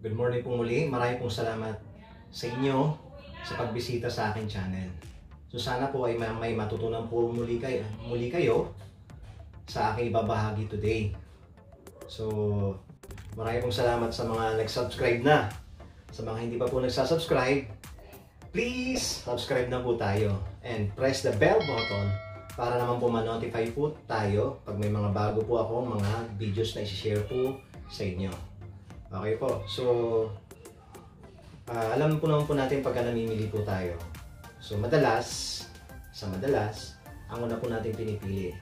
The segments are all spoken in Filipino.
Good morning po muli. Maraming pong salamat sa inyo sa pagbisita sa aking channel. So sana po ay may, matutunan po muli kayo, muli kayo sa aking ibabahagi today. So maraming pong salamat sa mga nag-subscribe na. Sa mga hindi pa po nagsasubscribe, please subscribe na po tayo and press the bell button para naman po ma-notify po tayo pag may mga bago po ako mga videos na isi-share po sa inyo. Okay po. So, ah, alam po naman po natin pagka namimili po tayo. So, madalas, sa madalas, ang una po natin pinipili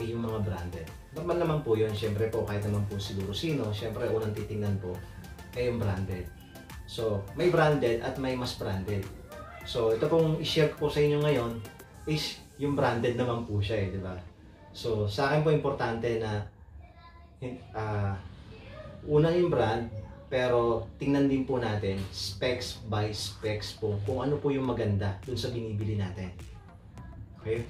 ay yung mga branded. Normal naman po yun. Siyempre po, kahit naman po siguro sino, siyempre unang titingnan po ay yung branded. So, may branded at may mas branded. So, ito pong i-share ko sa inyo ngayon is yung branded naman po siya eh, di ba? So, sa akin po importante na ah, una yung brand, pero tingnan din po natin specs by specs po kung ano po yung maganda dun sa binibili natin. Okay?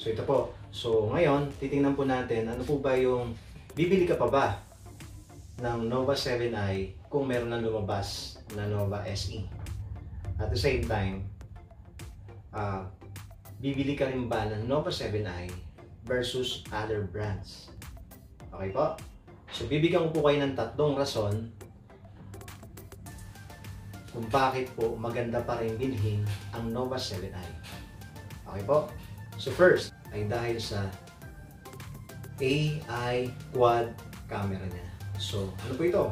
So, ito po. So, ngayon, titingnan po natin ano po ba yung bibili ka pa ba ng Nova 7i kung meron na lumabas na Nova SE. At the same time, ah, bibili ka rin ba ng Nova 7i versus other brands. Okay po? So, bibigyan ko po kayo ng tatlong rason kung bakit po maganda pa rin bilhin ang Nova 7i. Okay po? So, first ay dahil sa AI quad camera niya. So, ano po ito?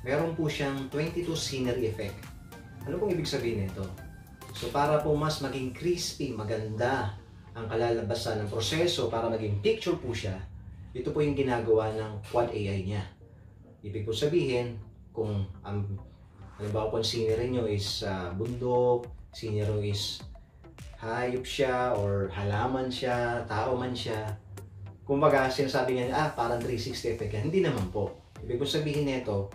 Meron po siyang 22 scenery effect. Ano pong ibig sabihin nito? So, para po mas maging crispy, maganda ang kalalabasan ng proseso para maging picture po siya, ito po yung ginagawa ng quad AI niya. Ibig po sabihin, kung ang halimbawa po ang scenery nyo is ah, bundok, scenery is hayop siya or halaman siya, tao man siya. Kumbaga, sinasabi niya, ah, parang 360 effect yan. Hindi naman po. Ibig po sabihin nito,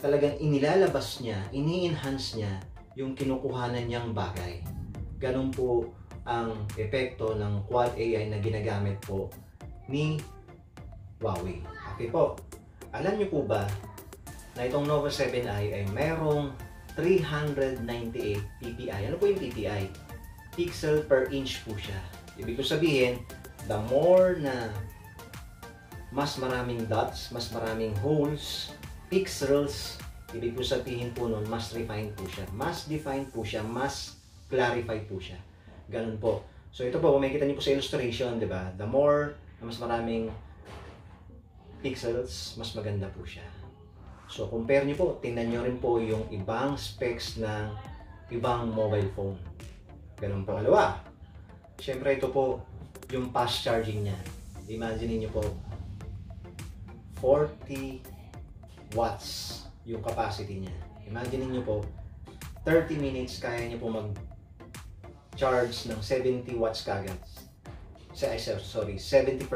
talagang inilalabas niya, ini-enhance niya yung kinukuhanan niyang bagay. Ganun po ang epekto ng Quad AI na ginagamit po ni Huawei. Okay po. Alam niyo po ba na itong Nova 7i ay merong 398 ppi. Ano po yung ppi? Pixel per inch po siya. Ibig ko sabihin, the more na mas maraming dots, mas maraming holes, pixels, ibig ko sabihin po nun, mas refined po siya. Mas defined po siya, mas clarified po siya. Ganun po. So ito po, kung makikita niyo po sa illustration, di ba? The more na mas maraming pixels, mas maganda po siya. So compare niyo po, tingnan niyo rin po yung ibang specs ng ibang mobile phone. Ganun po. Alawa, syempre ito po yung fast charging niya. Imagine niyo po, 40 watts yung capacity niya. Imagine niyo po, 30 minutes kaya niyo po mag charge ng 70 watts kagad. Sa, sorry, 70%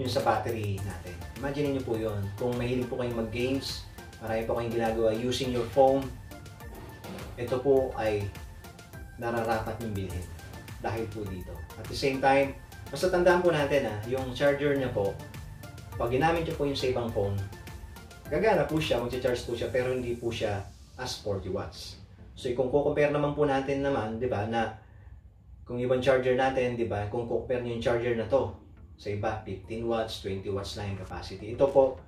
yung sa battery natin. Imagine niyo po yun. Kung mahilig po kayong mag-games, marami po kayong ginagawa using your phone, ito po ay nararapat yung bilhin dahil po dito. At the same time, basta tandaan po natin ha, yung charger niya po, pag ginamit niyo po yung sa ibang phone, gagana po siya, mag-charge po siya, pero hindi po siya as 40 watts. So kung compare naman po natin naman, 'di ba, na kung ibang charger natin, 'di ba, kung compare niyo yung charger na to sa iba, 15 watts, 20 watts lang yung capacity. Ito po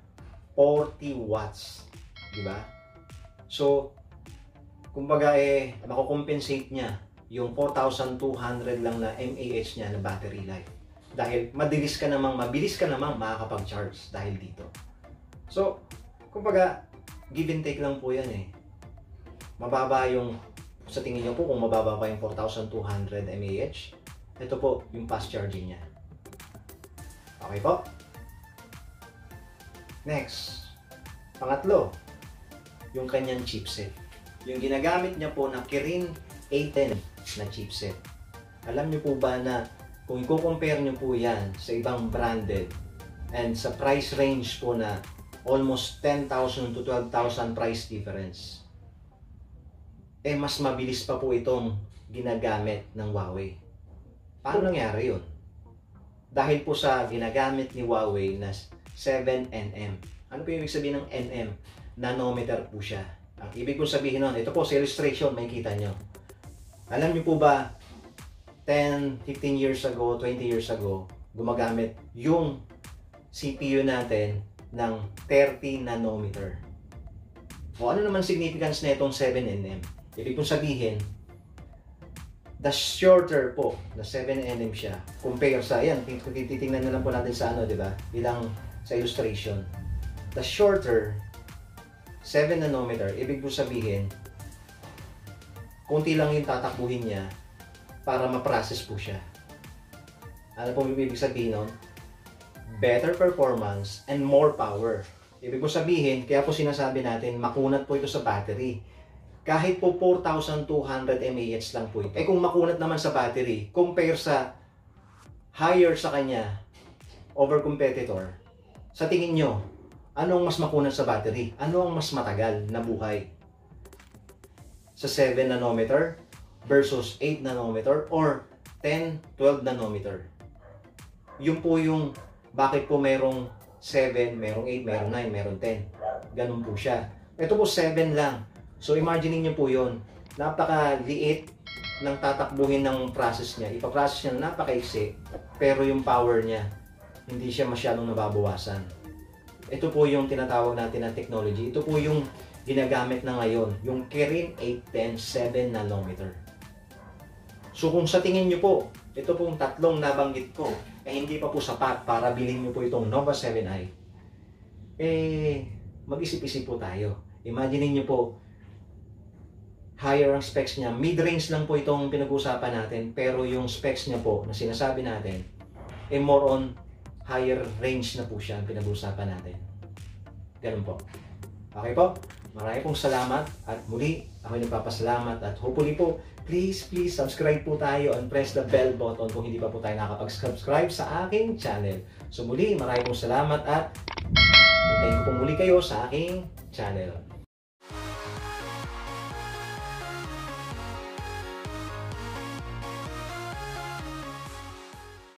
40 watts, 'di ba? So kumbaga eh mako-compensate niya yung 4,200 lang na mAh niya na battery life. Dahil madilis ka namang, mabilis ka namang makakapag-charge dahil dito. So, kumbaga, give and take lang po yan eh mababa yung sa tingin niyo po kung mababa pa yung 4,200 mAh, ito po yung fast charging niya. Okay po? Next, pangatlo, yung kanyang chipset. Yung ginagamit niya po na Kirin A10 na chipset. Alam niyo po ba na kung i-compare niyo po yan sa ibang branded and sa price range po na almost 10,000 to 12,000 price difference, eh mas mabilis pa po itong ginagamit ng Huawei. Paano nangyari yun? Dahil po sa ginagamit ni Huawei na 7nm. Ano po yung ibig sabihin ng nm? nanometer po siya. Ang ibig kong sabihin nun, ito po sa illustration, may kita nyo. Alam niyo po ba, 10, 15 years ago, 20 years ago, gumagamit yung CPU natin ng 30 nanometer. O ano naman significance na itong 7nm? Ibig kong sabihin, the shorter po, na 7nm siya, compare sa, yan, titingnan na lang po natin sa ano, di ba? Bilang sa illustration. The shorter, 7 nanometer, ibig po sabihin, konti lang yung tatakbuhin niya para ma-process po siya. Ano po ibig sabihin nun? Better performance and more power. Ibig po sabihin, kaya po sinasabi natin, makunat po ito sa battery. Kahit po 4,200 mAh lang po ito. Eh kung makunat naman sa battery, compare sa higher sa kanya over competitor, sa tingin nyo, anong mas makunat sa battery? Ano ang mas matagal na buhay? Sa 7 nanometer versus 8 nanometer or 10, 12 nanometer. Yun po yung bakit po merong 7, merong 8, merong 9, merong 10. Ganun po siya. Ito po 7 lang. So imagine niyo po yun. Napakaliit ng tatakbuhin ng process niya. Ipaprocess niya na napakaiksi, pero yung power niya, hindi siya masyadong nababawasan. Ito po yung tinatawag natin na technology. Ito po yung ginagamit na ngayon, yung Kirin 810 7 nanometer. So kung sa tingin nyo po, ito pong tatlong nabanggit ko, eh hindi pa po sapat para bilhin nyo po itong Nova 7i, eh mag-isip-isip po tayo. Imagine niyo po, higher ang specs niya. Mid-range lang po itong pinag-uusapan natin, pero yung specs niya po na sinasabi natin, eh more on higher range na po siya ang pinag-uusapan natin. Ganun po. Okay po? Marami pong salamat at muli ako nagpapasalamat at hopefully po, please, please subscribe po tayo and press the bell button kung hindi pa po tayo nakapag-subscribe sa aking channel. So muli, marami pong salamat at hintayin ko po muli kayo sa aking channel.